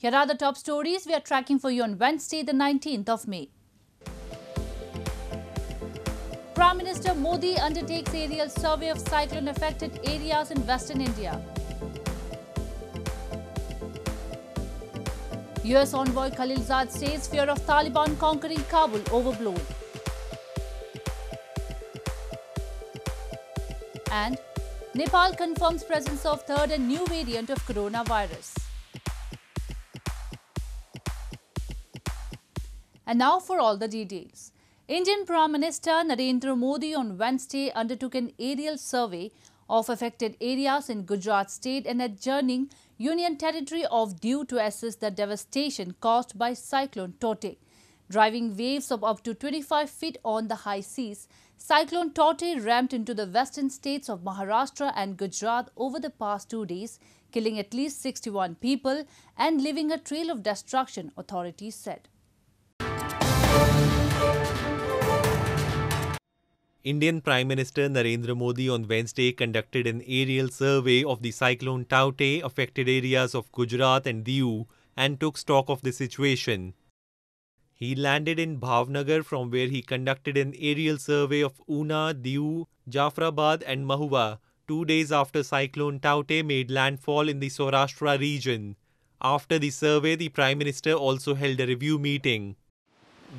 Here are the top stories we are tracking for you on Wednesday, the 19th of May. Prime Minister Modi undertakes aerial survey of cyclone affected areas in Western India. US envoy Khalilzad says fear of Taliban conquering Kabul overblown. And Nepal confirms presence of third and new variant of coronavirus. And now for all the details. Indian Prime Minister Narendra Modi on Wednesday undertook an aerial survey of affected areas in Gujarat state and adjoining Union Territory of Diu to assess the devastation caused by cyclone Tauktae. Driving waves of up to 25 feet on the high seas, Cyclone Tauktae rammed into the western states of Maharashtra and Gujarat over the past two days, killing at least 61 people and leaving a trail of destruction, authorities said. Indian Prime Minister Narendra Modi on Wednesday conducted an aerial survey of the cyclone Taute affected areas of Gujarat and Diu and took stock of the situation. He landed in Bhavnagar from where he conducted an aerial survey of Una, Diu, Jafrabad and Mahua two days after cyclone Taute made landfall in the Saurashtra region. After the survey, the Prime Minister also held a review meeting.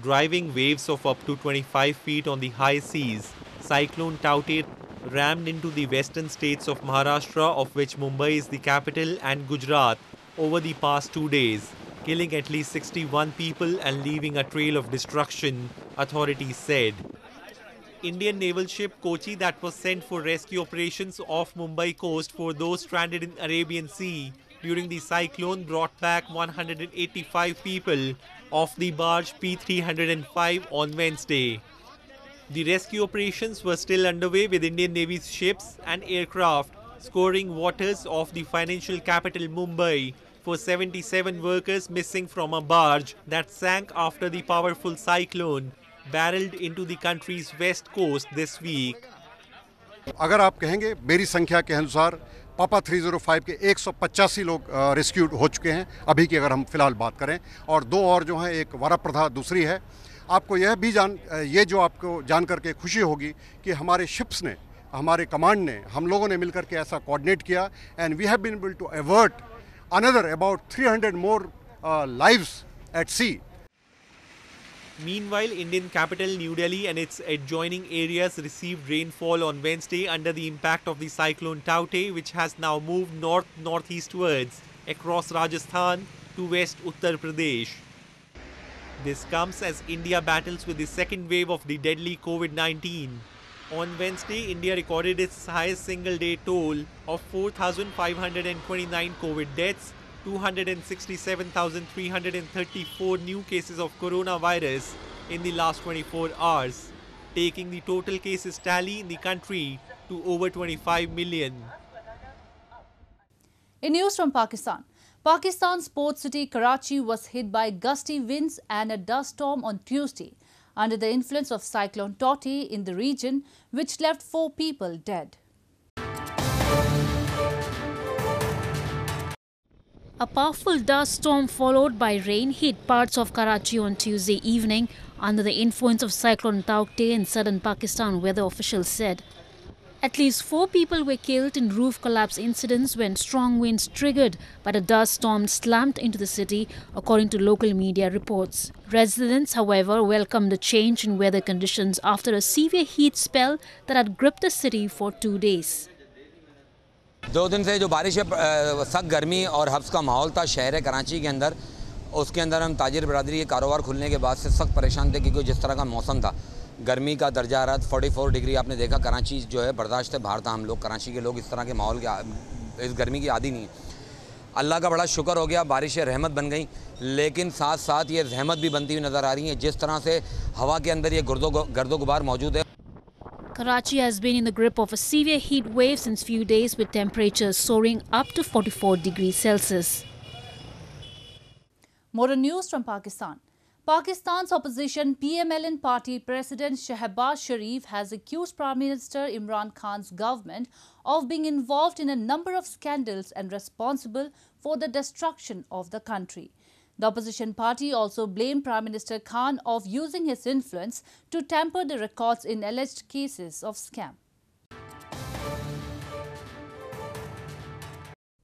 Driving waves of up to 25 feet on the high seas, Cyclone Taute rammed into the western states of Maharashtra, of which Mumbai is the capital, and Gujarat over the past two days, killing at least 61 people and leaving a trail of destruction, authorities said. Indian naval ship Kochi that was sent for rescue operations off Mumbai coast for those stranded in Arabian Sea during the cyclone brought back 185 people off the barge P305 on Wednesday. The rescue operations were still underway with Indian Navy's ships and aircraft scoring waters off the financial capital Mumbai for 77 workers missing from a barge that sank after the powerful cyclone barreled into the country's west coast this week. अगर आप कहेंगे, मेरी संख्या के अनुसार पापा 305 के एक सौ पचासी लोग रेस्क्यू हो चुके हैं। अभी की अगर हम फ़िलहाल बात करें, और दो और जो हैं, एक वरप्रधा दूसरी है। आपको यह भी जान ये जो आपको जान करके खुशी होगी कि हमारे शिप्स ने, हमारे कमांड ने, हम लोगों ने मिलकर के ऐसा कोऑर्डिनेट किया and we have been able to avert another about 300 more lives at sea Meanwhile, Indian capital New Delhi and its adjoining areas received rainfall on Wednesday under the impact of the cyclone Taute, which has now moved north northeastwards across Rajasthan to west Uttar Pradesh. This comes as India battles with the second wave of the deadly COVID 19. On Wednesday, India recorded its highest single day toll of 4,529 COVID deaths 267,334 new cases of coronavirus in the last 24 hours, taking the total cases tally in the country to over 25 million. In news from Pakistan, Pakistan's port city Karachi was hit by gusty winds and a dust storm on Tuesday under the influence of cyclone Tauktae in the region, which left four people dead. A powerful dust storm followed by rain hit parts of Karachi on Tuesday evening under the influence of Cyclone Taukte in southern Pakistan, weather officials said. At least four people were killed in roof collapse incidents when strong winds triggered by the dust storm slammed into the city, according to local media reports. Residents, however, welcomed the change in weather conditions after a severe heat spell that had gripped the city for two days. दो दिन से जो बारिश है सख्त गर्मी और हफ्स का माहौल था शहर है कराची के अंदर। उसके अंदर हम ताजिर बरदरी के कारोबार खुलने के बाद से सख्त परेशान थे क्योंकि जिस तरह का मौसम था। गर्मी का दर्जा रहा फोर्टी फोर डिग्री आपने देखा, कराची जो है बर्दाश्त है, बाहर था हम लोग, कराची के लोग इस तरह के माहौल के इस गर्मी की आदि नहीं है। अल्लाह का बड़ा शुक्र हो गया, बारिश रहमत बन गई, लेकिन साथ साथ ये रहमत भी बनती हुई नज़र आ रही है। जिस तरह से हवा के अंदर ये गर्दो गर्दो गुबार मौजूद है Karachi has been in the grip of a severe heat wave since few days with temperatures soaring up to 44 degrees Celsius. More news from Pakistan. Pakistan's opposition PMLN party president Shehbaz Sharif has accused Prime Minister Imran Khan's government of being involved in a number of scandals and responsible for the destruction of the country. The opposition party also blamed Prime Minister Khan of using his influence to tamper the records in alleged cases of scam.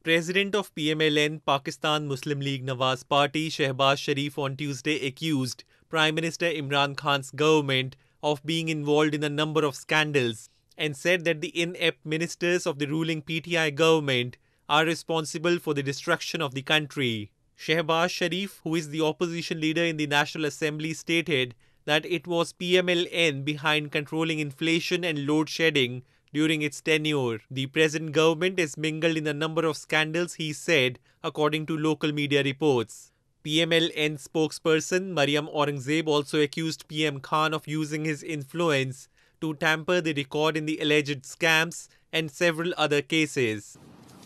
President of PMLN, Pakistan Muslim League Nawaz Party, Shehbaz Sharif on Tuesday accused Prime Minister Imran Khan's government of being involved in a number of scandals and said that the inept ministers of the ruling PTI government are responsible for the destruction of the country. Shehbaz Sharif, who is the opposition leader in the National Assembly, stated that it was PMLN behind controlling inflation and load shedding during its tenure. The present government is mingled in a number of scandals, he said, according to local media reports. PMLN spokesperson Mariam Aurangzeb also accused PM Khan of using his influence to tamper the record in the alleged scams and several other cases.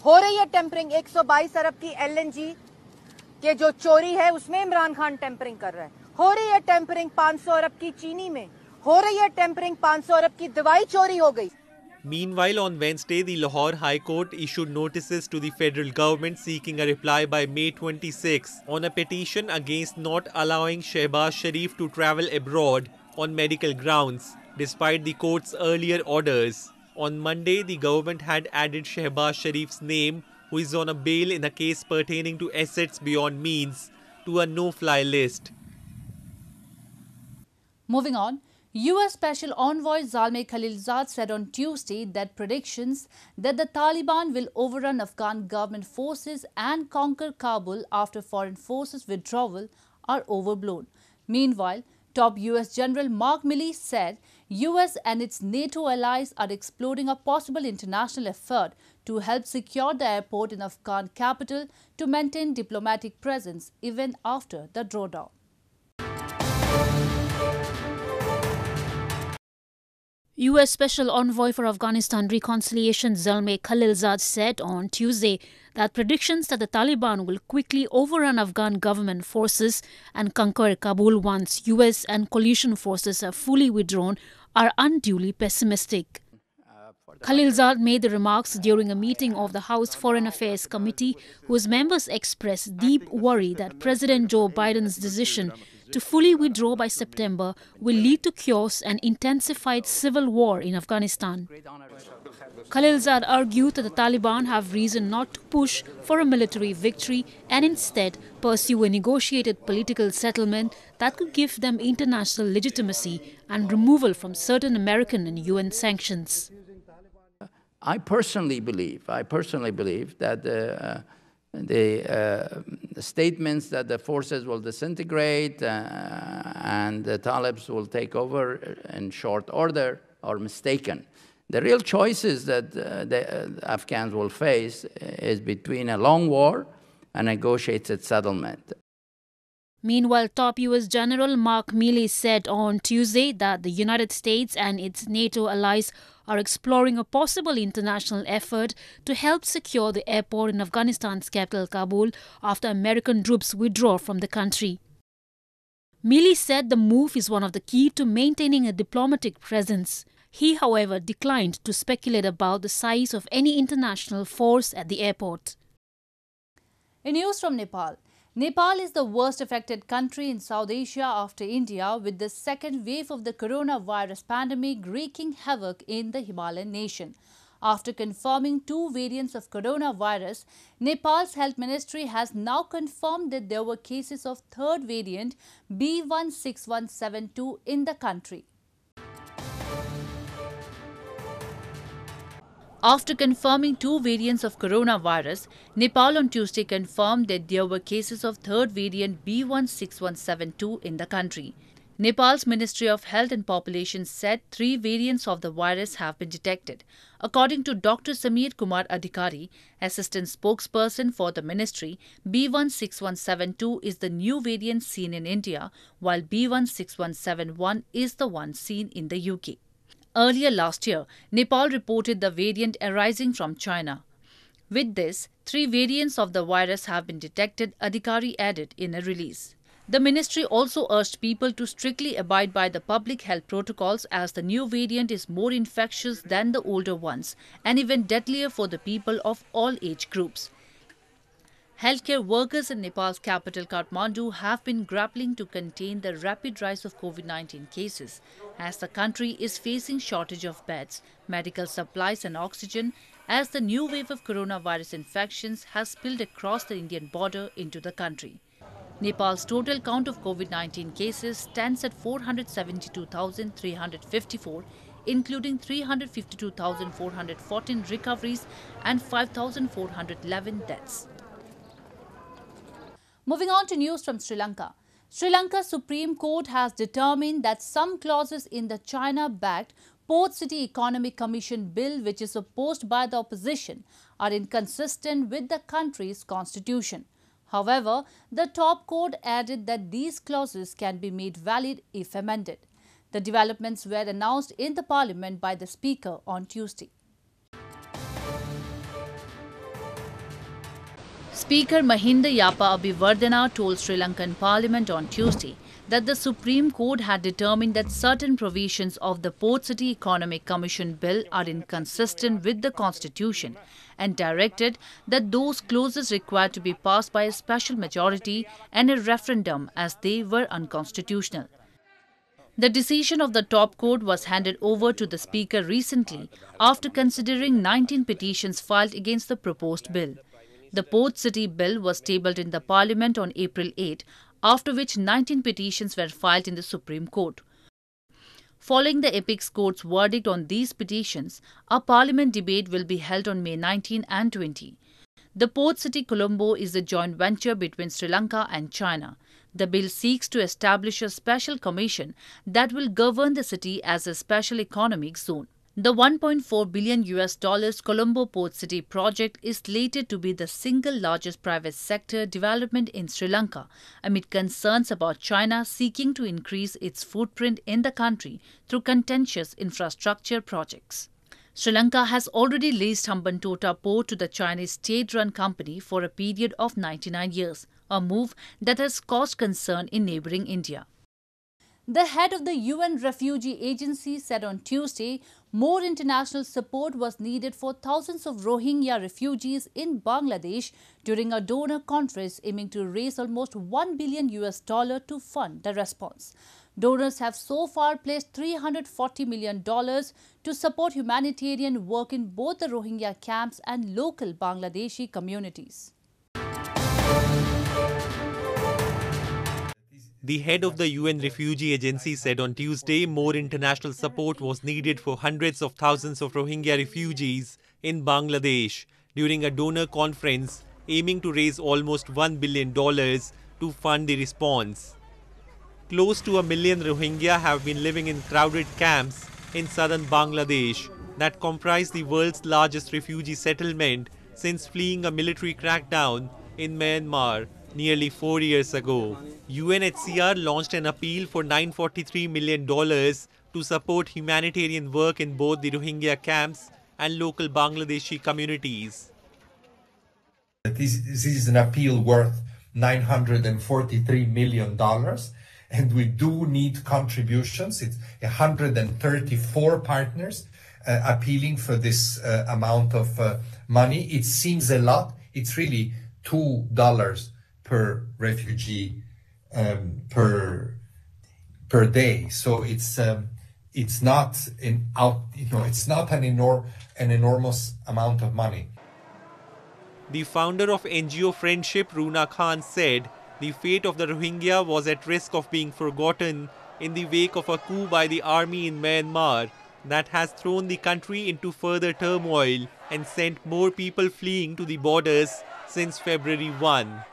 हो रही है tampering 122 अरब की LNG कि जो चोरी है उसमें Imran Khan tampering कर रहा है हो रही है टेम्परिंग 500 अरब की चीनी में हो रही है टेम्परिंग 500 अरब की दवाई चोरी हो गई Meanwhile, on Wednesday, the Lahore High Court issued notices to the federal government seeking a reply by May 26 on a petition against not allowing Shehbaz Sharif to travel abroad on medical grounds, despite the court's earlier orders. On Monday, the government had added Shehbaz Sharif's name who is on a bail in a case pertaining to assets beyond means, to a no fly list. Moving on, US Special Envoy Zalmay Khalilzad said on Tuesday that predictions that the Taliban will overrun Afghan government forces and conquer Kabul after foreign forces withdrawal are overblown. Meanwhile, top US General Mark Milley said US and its NATO allies are exploring a possible international effort to help secure the airport in Afghan capital to maintain diplomatic presence even after the drawdown. U.S. Special Envoy for Afghanistan Reconciliation Zalmay Khalilzad said on Tuesday that predictions that the Taliban will quickly overrun Afghan government forces and conquer Kabul once U.S. and coalition forces are fully withdrawn are unduly pessimistic. Khalilzad made the remarks during a meeting of the House Foreign Affairs Committee, whose members expressed deep worry that President Joe Biden's decision to fully withdraw by September will lead to chaos and intensified civil war in Afghanistan. Khalilzad argued that the Taliban have reason not to push for a military victory and instead pursue a negotiated political settlement that could give them international legitimacy and removal from certain American and UN sanctions. I personally believe, I personally believe that uh, the uh, statements that the forces will disintegrate uh, and the Talibs will take over in short order are mistaken. The real choices that uh, the uh, Afghans will face is between a long war and a negotiated settlement. Meanwhile, top US General Mark Milley said on Tuesday that the United States and its NATO allies are exploring a possible international effort to help secure the airport in Afghanistan's capital Kabul after American troops withdraw from the country. Milley said the move is one of the key to maintaining a diplomatic presence. He, however, declined to speculate about the size of any international force at the airport. In news from Nepal, Nepal is the worst affected country in South Asia after India with the second wave of the coronavirus pandemic wreaking havoc in the Himalayan nation. After confirming two variants of coronavirus, Nepal's health ministry has now confirmed that there were cases of third variant B16172 in the country. After confirming two variants of coronavirus, Nepal on Tuesday confirmed that there were cases of third variant B16172 in the country. Nepal's Ministry of Health and Population said three variants of the virus have been detected. According to Dr. Samir Kumar Adhikari, assistant spokesperson for the ministry, B16172 is the new variant seen in India, while B16171 is the one seen in the UK. Earlier last year, Nepal reported the variant arising from China. With this, three variants of the virus have been detected, Adhikari added in a release. The ministry also urged people to strictly abide by the public health protocols as the new variant is more infectious than the older ones and even deadlier for the people of all age groups. Healthcare workers in Nepal's capital Kathmandu have been grappling to contain the rapid rise of COVID-19 cases as the country is facing shortage of beds, medical supplies and oxygen as the new wave of coronavirus infections has spilled across the Indian border into the country. Nepal's total count of COVID 19 cases stands at 472,354, including 352,414 recoveries and 5,411 deaths. Moving on to news from Sri Lanka. Sri Lanka's Supreme Court has determined that some clauses in the China backed Port City Economic Commission bill, which is opposed by the opposition, are inconsistent with the country's constitution. However, the top court added that these clauses can be made valid if amended. The developments were announced in the parliament by the speaker on Tuesday. Speaker Mahinda Yapa Abeywardena told Sri Lankan Parliament on Tuesday that the Supreme Court had determined that certain provisions of the Port City Economic Commission Bill are inconsistent with the Constitution and directed that those clauses required to be passed by a special majority and a referendum as they were unconstitutional. The decision of the top court was handed over to the Speaker recently after considering 19 petitions filed against the proposed bill. The Port City Bill was tabled in the Parliament on April 8 after which 19 petitions were filed in the Supreme Court. Following the Apex Court's verdict on these petitions, a parliament debate will be held on May 19 and 20. The port city Colombo is a joint venture between Sri Lanka and China. The bill seeks to establish a special commission that will govern the city as a special economic zone. The 1.4 billion US dollars Colombo Port City project is slated to be the single largest private sector development in Sri Lanka amid concerns about China seeking to increase its footprint in the country through contentious infrastructure projects. Sri Lanka has already leased Hambantota port to the Chinese state-run company for a period of 99 years, a move that has caused concern in neighboring India. The head of the UN Refugee Agency said on Tuesday more international support was needed for thousands of Rohingya refugees in Bangladesh during a donor conference aiming to raise almost 1 billion US dollar to fund the response. Donors have so far placed $340 million to support humanitarian work in both the Rohingya camps and local Bangladeshi communities. The head of the UN Refugee Agency said on Tuesday more international support was needed for hundreds of thousands of Rohingya refugees in Bangladesh during a donor conference aiming to raise almost $1 billion to fund the response. Close to a million Rohingya have been living in crowded camps in southern Bangladesh that comprise the world's largest refugee settlement since fleeing a military crackdown in Myanmar nearly four years ago. UNHCR launched an appeal for $943 million to support humanitarian work in both the Rohingya camps and local Bangladeshi communities. This, this is an appeal worth $943 million and we do need contributions. It's 134 partners uh, appealing for this uh, amount of uh, money. It seems a lot. It's really $2 per refugee um, per per day. So it's um, it's not an out you know it's not an enor- an enormous amount of money. The founder of NGO Friendship, Runa Khan, said the fate of the Rohingya was at risk of being forgotten in the wake of a coup by the army in Myanmar that has thrown the country into further turmoil and sent more people fleeing to the borders since February 1.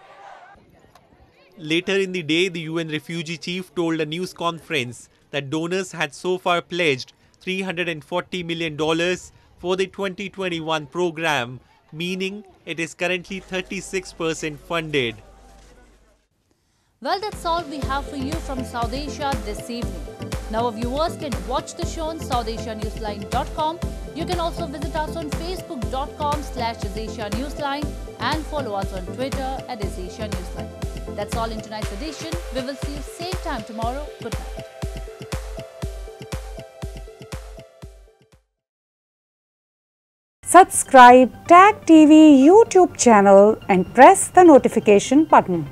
Later in the day, the UN refugee chief told a news conference that donors had so far pledged $340 million for the 2021 program, meaning it is currently 36% funded. Well, that's all we have for you from South Asia this evening. Now, our viewers can watch the show on SouthAsiaNewsline.com. You can also visit us on Facebook.com slash Newsline and follow us on Twitter at Asia Newsline. That's all in tonight's edition. We will see you same time tomorrow. Good night. Subscribe Tag TV YouTube channel and press the notification button.